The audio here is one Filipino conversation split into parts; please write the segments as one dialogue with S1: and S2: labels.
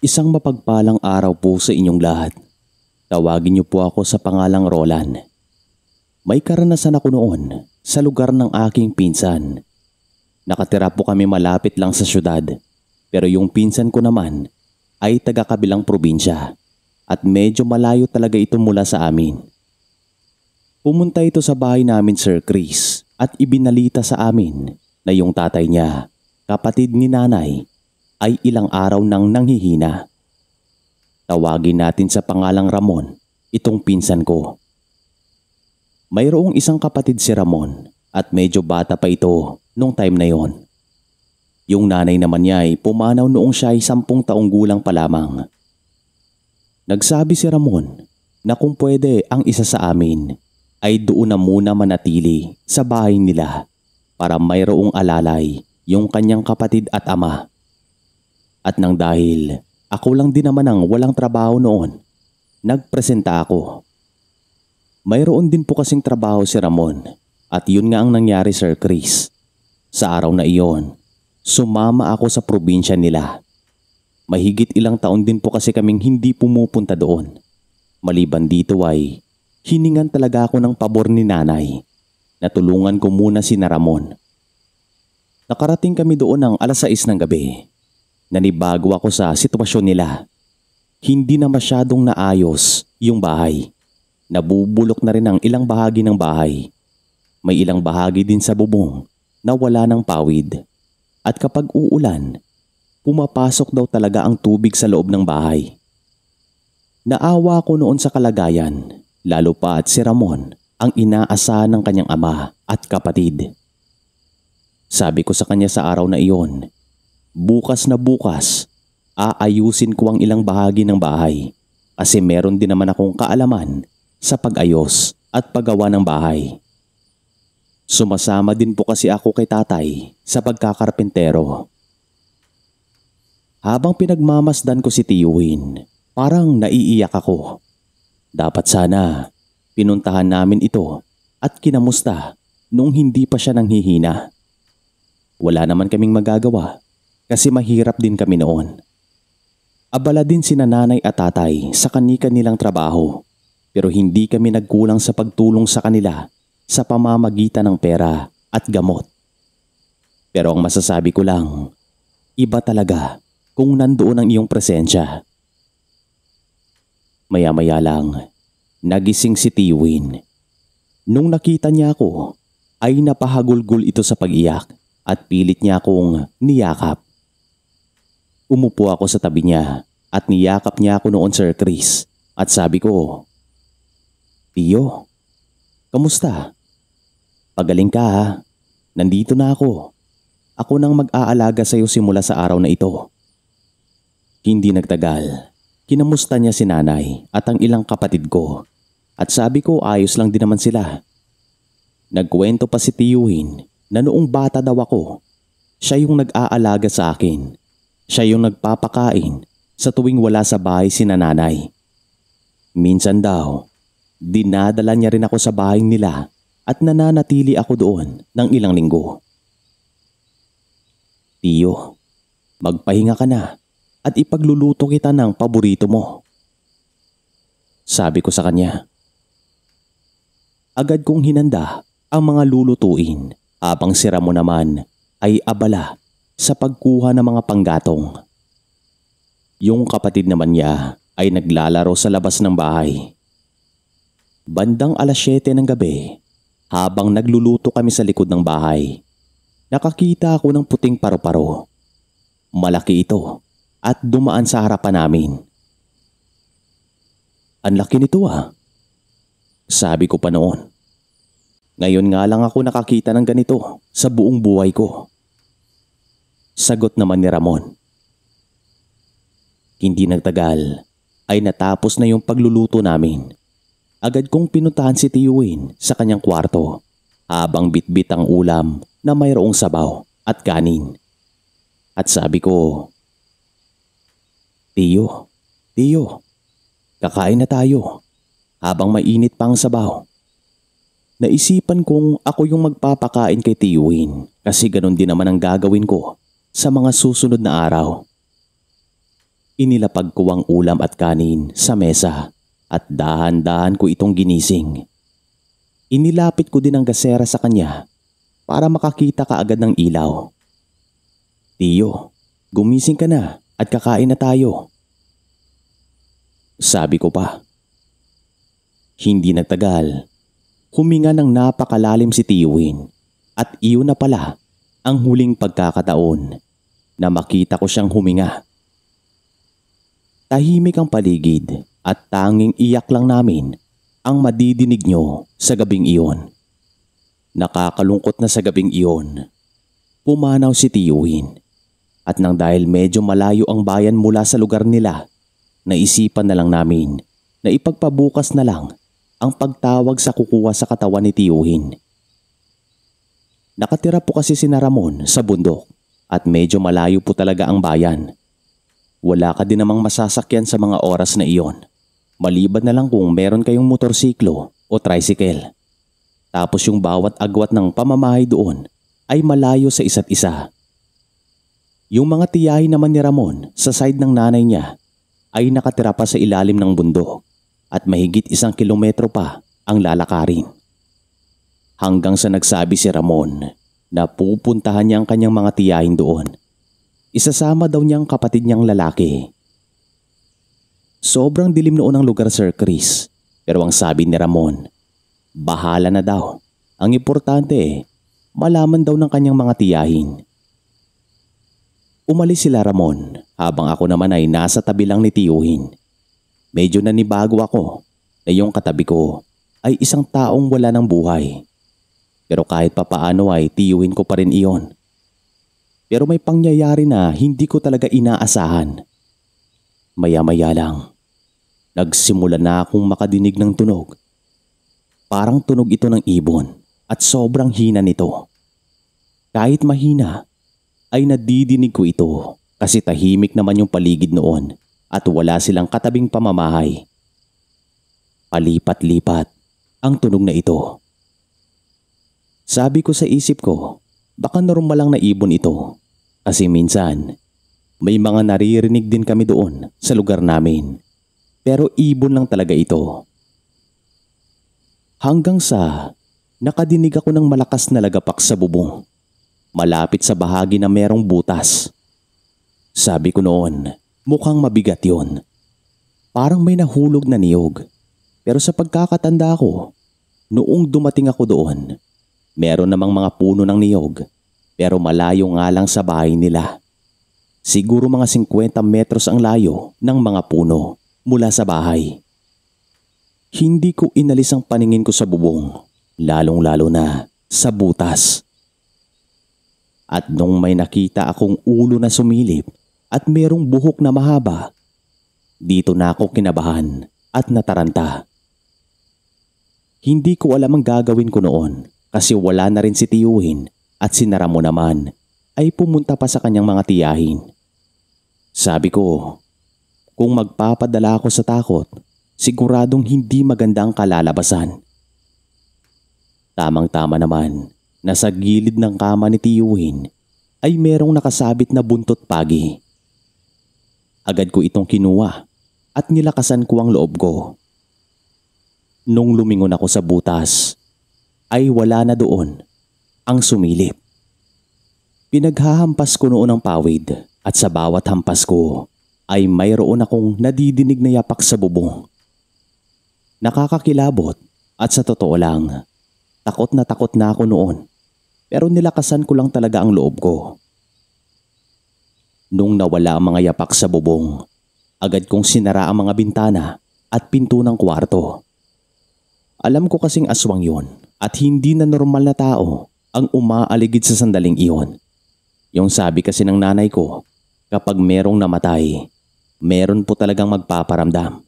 S1: Isang mapagpalang araw po sa inyong lahat. Tawagin niyo po ako sa pangalang Roland. May karanasan ako noon sa lugar ng aking pinsan. Nakatira po kami malapit lang sa syudad pero yung pinsan ko naman ay taga-kabilang probinsya at medyo malayo talaga ito mula sa amin. Pumunta ito sa bahay namin Sir Chris at ibinalita sa amin na yung tatay niya, kapatid ni nanay, ay ilang araw nang nanghihina. Tawagin natin sa pangalang Ramon, itong pinsan ko. Mayroong isang kapatid si Ramon at medyo bata pa ito nung time na yon. Yung nanay naman niya ay pumanaw noong siya ay sampung taong gulang pa lamang. Nagsabi si Ramon na kung pwede ang isa sa amin ay doon na muna manatili sa bahay nila para mayroong alalay yung kanyang kapatid at ama. At nang dahil ako lang din naman ang walang trabaho noon, nagpresenta ako. Mayroon din po kasing trabaho si Ramon at yun nga ang nangyari Sir Chris. Sa araw na iyon, sumama ako sa probinsya nila. Mahigit ilang taon din po kasi kaming hindi pumupunta doon. Maliban dito ay hiningan talaga ako ng pabor ni nanay na tulungan ko muna si Ramon. Nakarating kami doon ng alas 6 ng gabi Nanibago ako sa sitwasyon nila. Hindi na masyadong naayos yung bahay. Nabubulok na rin ang ilang bahagi ng bahay. May ilang bahagi din sa bubong na wala ng pawid. At kapag uulan, pumapasok daw talaga ang tubig sa loob ng bahay. Naawa ko noon sa kalagayan, lalo pa at si Ramon ang inaasahan ng kanyang ama at kapatid. Sabi ko sa kanya sa araw na iyon Bukas na bukas, aayusin ko ang ilang bahagi ng bahay kasi meron din naman akong kaalaman sa pag-ayos at paggawa ng bahay. Sumasama din po kasi ako kay tatay sa pagkakarpentero. Habang pinagmamasdan ko si Tiyuhin, parang naiiyak ako. Dapat sana pinuntahan namin ito at kinamusta nung hindi pa siya nanghihina. Wala naman kaming magagawa kasi mahirap din kami noon. Abala din si nanay at tatay sa kanika nilang trabaho pero hindi kami nagkulang sa pagtulong sa kanila sa pamamagitan ng pera at gamot. Pero ang masasabi ko lang, iba talaga kung nandoon ang iyong presensya. Maya-maya lang, nagising si Tiwin. Nung nakita niya ako, ay napahagulgul ito sa pag-iyak at pilit niya akong niyakap. Umupo ako sa tabi niya at niyakap niya ako noon Sir Chris at sabi ko, Tiyo, kamusta? Pagaling ka ha, nandito na ako. Ako nang mag-aalaga sa iyo simula sa araw na ito. Hindi nagtagal, kinamusta niya si nanay at ang ilang kapatid ko at sabi ko ayos lang din naman sila. Nagkwento pa si Tiyuhin na noong bata daw ako, siya yung nag-aalaga sa akin siya yung nagpapakain sa tuwing wala sa bahay si nanay. Minsan daw, dinadala niya rin ako sa bahay nila at nananatili ako doon ng ilang linggo. Tiyo, magpahinga ka na at ipagluluto kita ng paborito mo. Sabi ko sa kanya. Agad kong hinanda ang mga lulutuin habang sira mo naman ay abala sa pagkuha ng mga panggatong. Yung kapatid naman niya ay naglalaro sa labas ng bahay. Bandang alas 7 ng gabi, habang nagluluto kami sa likod ng bahay, nakakita ako ng puting paru-paro. Malaki ito at dumaan sa harapan namin. Ang laki nito ah. Sabi ko pa noon. Ngayon nga lang ako nakakita ng ganito sa buong buhay ko. Sagot naman ni Ramon. Hindi nagtagal ay natapos na yung pagluluto namin. Agad kong pinuntahan si Tiyuin sa kanyang kwarto habang bitbit ang ulam na mayroong sabaw at kanin. At sabi ko, Tiyo, Tiyo, kakain na tayo habang mainit pa ang sabaw. Naisipan kong ako yung magpapakain kay Tiyuin kasi ganun din naman ang gagawin ko sa mga susunod na araw. Inilapag ko ang ulam at kanin sa mesa at dahan-dahan ko itong ginising. Inilapit ko din ang gasera sa kanya para makakita kaagad ng ilaw. Tiyo, gumising ka na at kakain na tayo. Sabi ko pa. Hindi nagtagal. Huminga ng napakalalim si Tiwin at iyon na pala ang huling pagkakataon na makita ko siyang huminga. Tahimik ang paligid at tanging iyak lang namin ang madidinig nyo sa gabing iyon. Nakakalungkot na sa gabing iyon. Pumanaw si Tiyuhin at nang dahil medyo malayo ang bayan mula sa lugar nila, naisipan na lang namin na ipagpabukas na lang ang pagtawag sa kukuha sa katawan ni Tiyuhin. Nakatira po kasi si Naramon sa bundok at medyo malayo po talaga ang bayan. Wala ka din namang masasakyan sa mga oras na iyon. Maliban na lang kung meron kayong motorsiklo o tricycle. Tapos yung bawat agwat ng pamamahay doon ay malayo sa isa't isa. Yung mga tiyahin naman ni Ramon sa side ng nanay niya ay nakatira pa sa ilalim ng bundok at mahigit isang kilometro pa ang lalakarin. Hanggang sa nagsabi si Ramon na pupuntahan niya ang kanyang mga tiyahin doon Isasama daw niyang kapatid niyang lalaki. Sobrang dilim noon ang lugar Sir Chris. Pero ang sabi ni Ramon, bahala na daw. Ang importante, malaman daw ng kanyang mga tiyahin. Umalis sila Ramon habang ako naman ay nasa tabi lang ni Tiyuhin. Medyo nanibago ako na yung katabi ko ay isang taong wala ng buhay. Pero kahit papaano ay tiyuhin ko pa rin iyon. Pero may pangyayari na hindi ko talaga inaasahan. Maya-maya lang, nagsimula na akong makadinig ng tunog. Parang tunog ito ng ibon at sobrang hina nito. Kahit mahina, ay nadidinig ko ito kasi tahimik naman yung paligid noon at wala silang katabing pamamahay. Palipat-lipat ang tunog na ito. Sabi ko sa isip ko, baka normal lang na ibon ito kasi minsan, may mga naririnig din kami doon sa lugar namin. Pero ibon lang talaga ito. Hanggang sa nakadinig ako ng malakas na lagapak sa bubong. Malapit sa bahagi na merong butas. Sabi ko noon, mukhang mabigat yon. Parang may nahulog na niyog. Pero sa pagkakatanda ko, noong dumating ako doon, meron namang mga puno ng niyog pero malayo nga lang sa bahay nila. Siguro mga 50 metros ang layo ng mga puno mula sa bahay. Hindi ko inalis ang paningin ko sa bubong, lalong-lalo na sa butas. At nung may nakita akong ulo na sumilip at merong buhok na mahaba, dito na ako kinabahan at nataranta. Hindi ko alam ang gagawin ko noon kasi wala na rin si Tiyuhin at sinara mo naman ay pumunta pa sa kanyang mga tiyahin. Sabi ko, kung magpapadala ako sa takot, siguradong hindi maganda ang kalalabasan. Tamang-tama naman na sa gilid ng kama ni Tiyuhin ay merong nakasabit na buntot pagi. Agad ko itong kinuha at nilakasan ko ang loob ko. Nung lumingon ako sa butas, ay wala na doon ang sumilip. Pinaghahampas ko noon ang pawid at sa bawat hampas ko ay mayroon akong nadidinig na yapak sa bubong. Nakakakilabot at sa totoo lang, takot na takot na ako noon pero nilakasan ko lang talaga ang loob ko. Nung nawala ang mga yapak sa bubong, agad kong sinara ang mga bintana at pinto ng kwarto. Alam ko kasing aswang yon at hindi na normal na tao ang umaaligid sa sandaling iyon. Yung sabi kasi ng nanay ko, kapag merong namatay, meron po talagang magpaparamdam.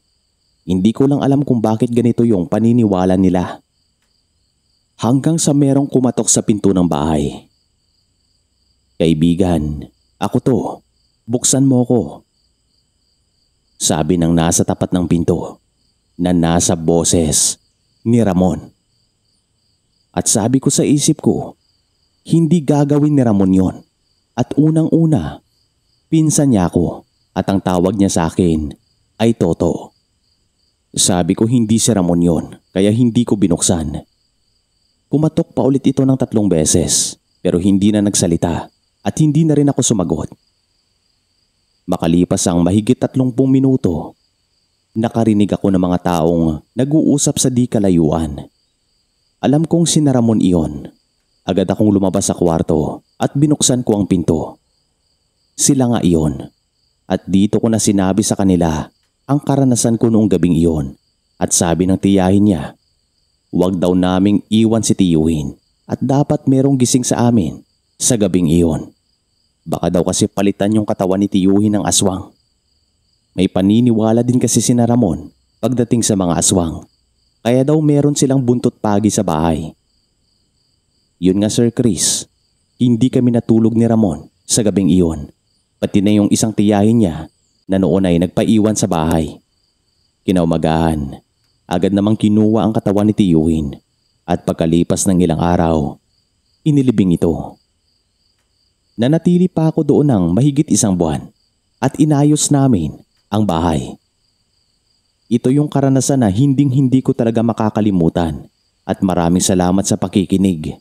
S1: Hindi ko lang alam kung bakit ganito yung paniniwala nila. Hanggang sa merong kumatok sa pinto ng bahay. Kaibigan, ako to. Buksan mo ko. Sabi ng nasa tapat ng pinto na nasa boses ni Ramon. At sabi ko sa isip ko, hindi gagawin ni Ramon yon. At unang-una, pinsan niya ako at ang tawag niya sa akin ay Toto. Sabi ko hindi si Ramon yon kaya hindi ko binuksan. Kumatok pa ulit ito ng tatlong beses pero hindi na nagsalita at hindi na rin ako sumagot. Makalipas ang mahigit tatlongpung minuto, nakarinig ako ng mga taong nag-uusap sa di kalayuan. Alam kong si Ramon iyon. Agad akong lumabas sa kwarto at binuksan ko ang pinto. Sila nga iyon. At dito ko na sinabi sa kanila ang karanasan ko noong gabing iyon at sabi ng tiyahin niya, huwag daw naming iwan si tiyuhin at dapat merong gising sa amin sa gabing iyon. Baka daw kasi palitan yung katawan ni tiyuhin ng aswang. May paniniwala din kasi si Ramon pagdating sa mga aswang. Kaya daw meron silang buntot pagi sa bahay. Yun nga Sir Chris, hindi kami natulog ni Ramon sa gabing iyon. Pati na yung isang tiyahin niya na noon ay nagpaiwan sa bahay. Kinaumagahan, agad namang kinuha ang katawan ni Tiyuhin at pagkalipas ng ilang araw, inilibing ito. Nanatili pa ako doon ng mahigit isang buwan at inayos namin ang bahay. Ito yung karanasan na hinding hindi ko talaga makakalimutan at maraming salamat sa pakikinig.